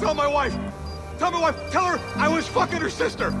Tell my wife! Tell my wife! Tell her I was fucking her sister!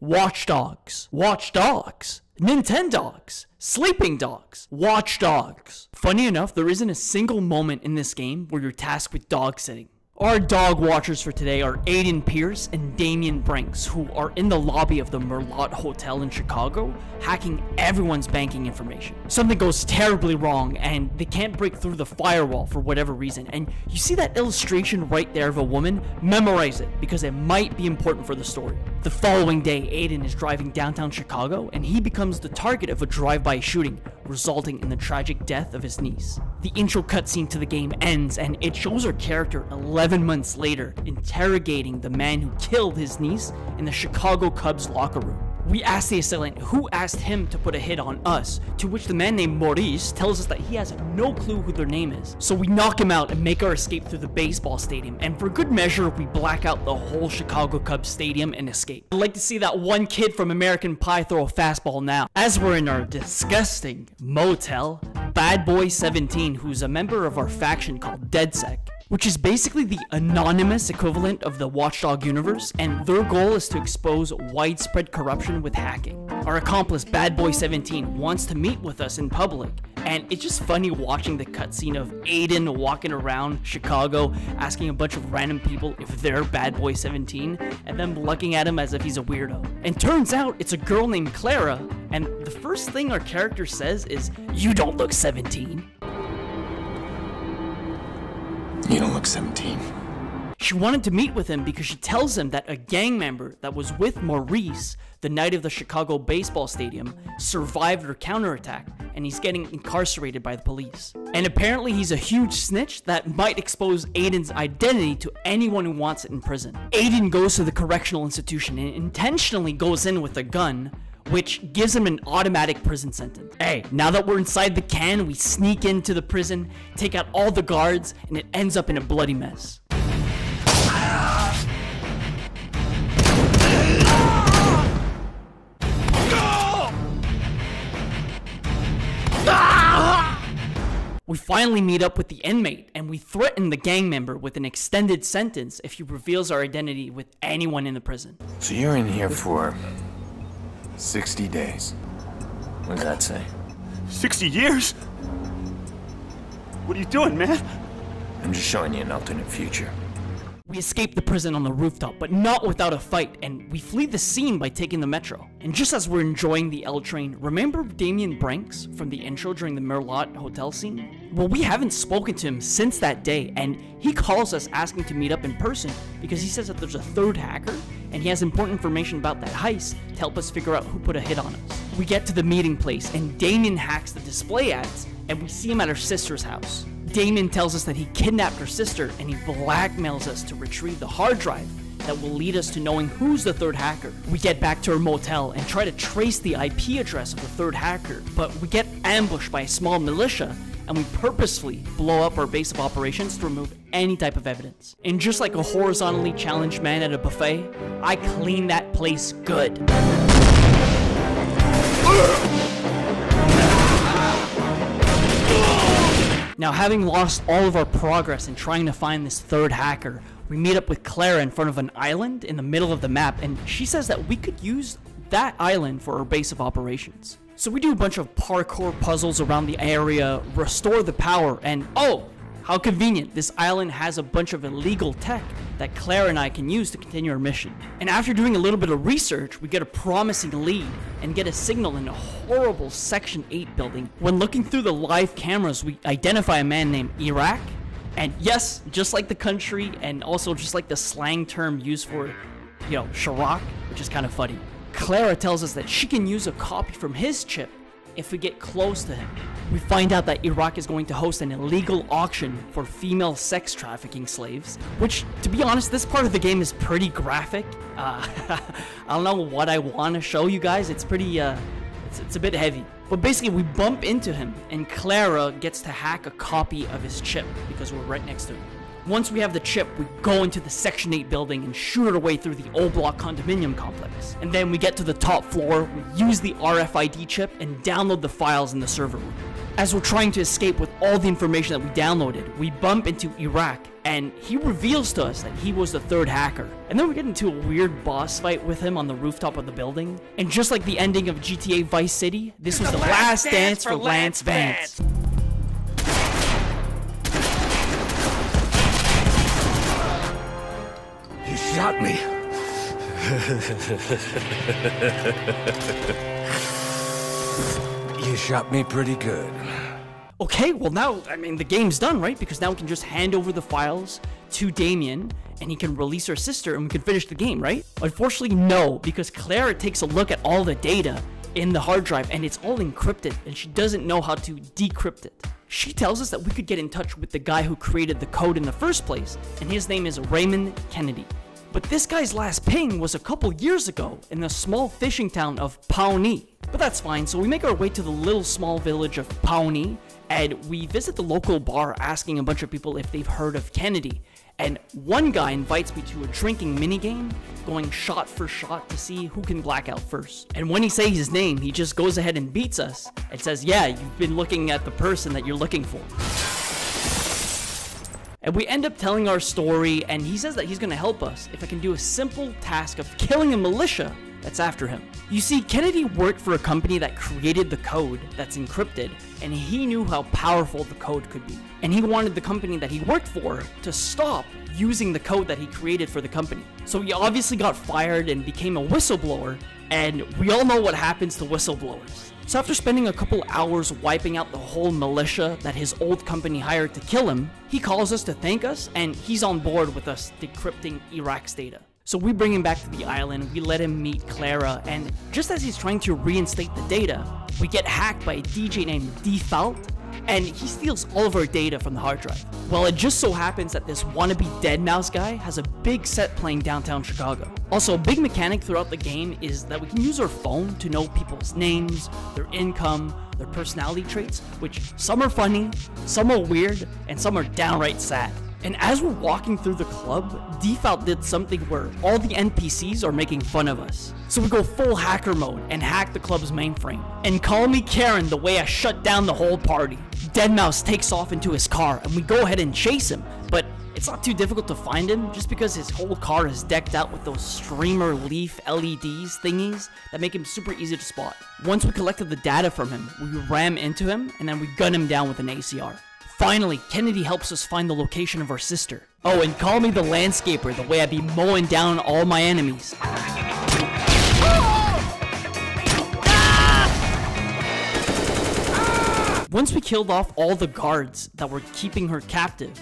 Watch Dogs. Watch Dogs. Nintendogs. Sleeping Dogs. Watch Dogs. Funny enough, there isn't a single moment in this game where you're tasked with dog sitting. Our dog watchers for today are Aiden Pearce and Damien Brenks, who are in the lobby of the Merlaut Hotel in Chicago, hacking everyone's banking information. Something goes terribly wrong, and they can't break through the firewall for whatever reason. And you see that illustration right there of a woman? Memorize it, because it might be important for the story. The following day, Aiden is driving downtown Chicago, and he becomes the target of a drive-by shooting, resulting in the tragic death of his niece. The intro cutscene to the game ends, and it shows our character 11 months later interrogating the man who killed his niece in the Chicago Cubs locker room. We ask the assailant who asked him to put a hit on us, to which the man named Maurice tells us that he has no clue who their name is. So we knock him out and make our escape through the baseball stadium, and for good measure, we black out the whole Chicago Cubs stadium and escape. I'd like to see that one kid from American Pie throw a fastball now. As we're in our disgusting motel, Bad Boy 17, who's a member of our faction called DedSec, which is basically the anonymous equivalent of the Watchdog universe, and their goal is to expose widespread corruption with hacking. Our accomplice, Bad Boy 17, wants to meet with us in public, and it's just funny watching the cutscene of Aiden walking around Chicago asking a bunch of random people if they're Bad Boy 17, and them looking at him as if he's a weirdo. And turns out it's a girl named Clara, and the first thing our character says is, You don't look 17. Look 17. She wanted to meet with him because she tells him that a gang member that was with Maurice the night of the Chicago baseball stadium survived her counterattack and he's getting incarcerated by the police. And apparently he's a huge snitch that might expose Aiden's identity to anyone who wants it in prison. Aiden goes to the correctional institution and intentionally goes in with a gun which gives him an automatic prison sentence. Hey, now that we're inside the can, we sneak into the prison, take out all the guards, and it ends up in a bloody mess. We finally meet up with the inmate and we threaten the gang member with an extended sentence if he reveals our identity with anyone in the prison. So you're in here for 60 days. What does that say? 60 years? What are you doing, man? I'm just showing you an alternate future. We escape the prison on the rooftop, but not without a fight, and we flee the scene by taking the metro. And just as we're enjoying the L train, remember Damien Brenks from the intro during the Merlaut hotel scene? Well, we haven't spoken to him since that day, and he calls us asking to meet up in person because he says that there's a third hacker, and he has important information about that heist to help us figure out who put a hit on us. We get to the meeting place, and Damien hacks the display ads, and we see him at her sister's house. Damon tells us that he kidnapped her sister and he blackmails us to retrieve the hard drive that will lead us to knowing who's the third hacker. We get back to our motel and try to trace the IP address of the third hacker, but we get ambushed by a small militia and we purposefully blow up our base of operations to remove any type of evidence. And just like a horizontally challenged man at a buffet, I clean that place good. Now, having lost all of our progress in trying to find this third hacker, we meet up with Clara in front of an island in the middle of the map, and she says that we could use that island for our base of operations. So we do a bunch of parkour puzzles around the area, restore the power, and oh, how convenient, this island has a bunch of illegal tech that Claire and I can use to continue our mission. And after doing a little bit of research, we get a promising lead and get a signal in a horrible Section 8 building. When looking through the live cameras, we identify a man named Iraq. And yes, just like the country and also just like the slang term used for, you know, Chiraq, which is kind of funny. Clara tells us that she can use a copy from his chip if we get close to him. We find out that Iraq is going to host an illegal auction for female sex trafficking slaves, which, to be honest, this part of the game is pretty graphic. Uh, I don't know what I want to show you guys. It's pretty, uh, it's, it's a bit heavy. But basically, we bump into him, and Clara gets to hack a copy of his chip because we're right next to him. Once we have the chip, we go into the Section 8 building and shoot our way through the old Block condominium complex. And then we get to the top floor, we use the RFID chip, and download the files in the server room. As we're trying to escape with all the information that we downloaded, we bump into Iraq, and he reveals to us that he was the third hacker. And then we get into a weird boss fight with him on the rooftop of the building. And just like the ending of GTA Vice City, this was the, last, dance, for Lance Vance. You shot me. you shot me pretty good. Okay, well now, I mean, the game's done, right? Because now we can just hand over the files to Damien, and he can release her sister, and we can finish the game, right? Unfortunately, no, because Clara takes a look at all the data in the hard drive, and it's all encrypted, and she doesn't know how to decrypt it. She tells us that we could get in touch with the guy who created the code in the first place, and his name is Raymond Kennedy. But this guy's last ping was a couple years ago in the small fishing town of Pawnee. But that's fine, so we make our way to the little small village of Pawnee, and we visit the local bar asking a bunch of people if they've heard of Kennedy. And one guy invites me to a drinking minigame, going shot for shot to see who can black out first. And when he says his name, he just goes ahead and beats us and says, Yeah, you've been looking at the person that you're looking for. And we end up telling our story, and he says that he's gonna help us if I can do a simple task of killing a militia that's after him. You see, Kennedy worked for a company that created the code that's encrypted, and he knew how powerful the code could be. And he wanted the company that he worked for to stop using the code that he created for the company. So he obviously got fired and became a whistleblower, and we all know what happens to whistleblowers. So after spending a couple hours wiping out the whole militia that his old company hired to kill him, he calls us to thank us and he's on board with us decrypting Iraq's data. So we bring him back to the island, we let him meet Clara, and just as he's trying to reinstate the data, we get hacked by a DJ named Defalt, and he steals all of our data from the hard drive. Well, it just so happens that this wannabe Deadmau5 guy has a big set playing downtown Chicago. Also, a big mechanic throughout the game is that we can use our phone to know people's names, their income, their personality traits, which some are funny, some are weird, and some are downright sad. And as we're walking through the club, Defalt did something where all the NPCs are making fun of us. So we go full hacker mode and hack the club's mainframe. And call me Karen the way I shut down the whole party. Deadmau5 takes off into his car and we go ahead and chase him, it's not too difficult to find him just because his whole car is decked out with those streamer leaf LEDs thingies that make him super easy to spot. Once we collected the data from him, we ram into him and then we gun him down with an ACR. Finally, Kennedy helps us find the location of our sister. Oh, and call me the landscaper the way I be mowing down all my enemies. Once we killed off all the guards that were keeping her captive,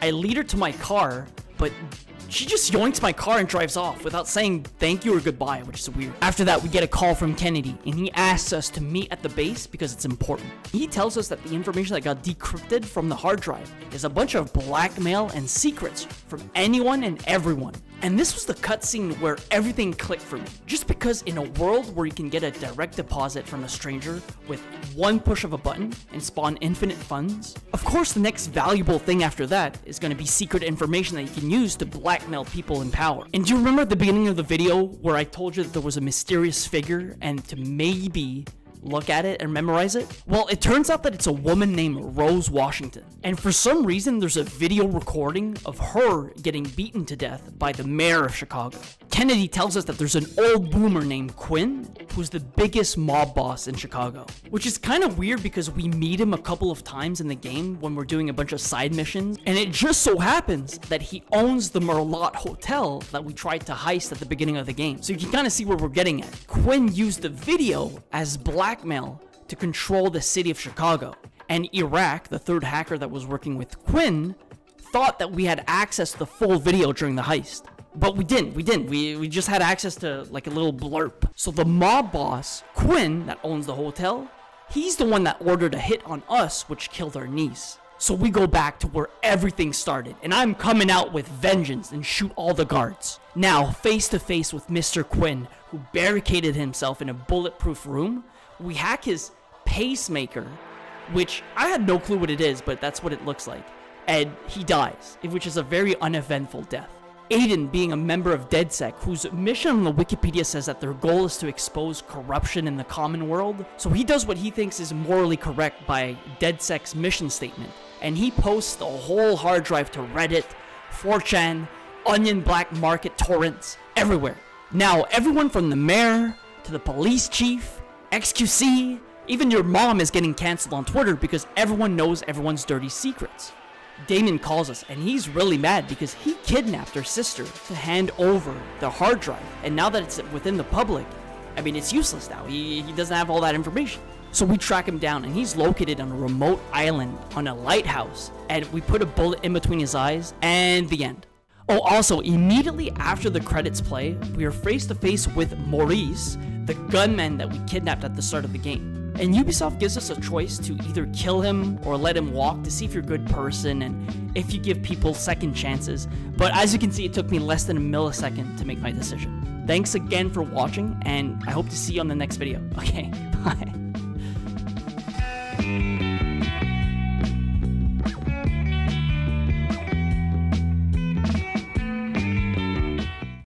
I lead her to my car, but she just yoinks my car and drives off without saying thank you or goodbye, which is weird. After that, we get a call from Kennedy, and he asks us to meet at the base because it's important. He tells us that the information that got decrypted from the hard drive is a bunch of blackmail and secrets from anyone and everyone. And this was the cutscene where everything clicked for me. Just because in a world where you can get a direct deposit from a stranger with one push of a button and spawn infinite funds, of course the next valuable thing after that is going to be secret information that you can use to blackmail people in power. And do you remember at the beginning of the video where I told you that there was a mysterious figure and to maybe look at it and memorize it? Well, it turns out that it's a woman named Rose Washington. And for some reason, there's a video recording of her getting beaten to death by the mayor of Chicago. Kennedy tells us that there's an old boomer named Quinn who's the biggest mob boss in Chicago. Which is kind of weird because we meet him a couple of times in the game when we're doing a bunch of side missions, and it just so happens that he owns the Merlaut Hotel that we tried to heist at the beginning of the game. So you can kind of see where we're getting at. Quinn used the video as blackmail to control the city of Chicago. And Iraq, the third hacker that was working with Quinn, thought that we had access to the full video during the heist. But we didn't. We didn't. We, we just had access to like a little blurb. So the mob boss, Quinn, that owns the hotel, he's the one that ordered a hit on us, which killed our niece. So we go back to where everything started, and I'm coming out with vengeance and shoot all the guards. Now, face to face with Mr. Quinn, who barricaded himself in a bulletproof room, we hack his pacemaker, which I had no clue what it is, but that's what it looks like. And he dies, which is a very uneventful death. Aiden being a member of DedSec, whose mission on the Wikipedia says that their goal is to expose corruption in the common world. So he does what he thinks is morally correct by DedSec's mission statement. And he posts the whole hard drive to Reddit, 4chan, Onion Black Market torrents, everywhere. Now, everyone from the mayor to the police chief, XQC, even your mom is getting cancelled on Twitter because everyone knows everyone's dirty secrets. Damon calls us and he's really mad because he kidnapped her sister to hand over the hard drive. And now that it's within the public, I mean, it's useless now. He, he doesn't have all that information. So we track him down and he's located on a remote island on a lighthouse. And we put a bullet in between his eyes and the end. Oh, also, immediately after the credits play, we are face to face with Maurice, the gunman that we kidnapped at the start of the game. And Ubisoft gives us a choice to either kill him or let him walk to see if you're a good person and if you give people second chances. But as you can see, it took me less than a millisecond to make my decision. Thanks again for watching, and I hope to see you on the next video. Okay, bye.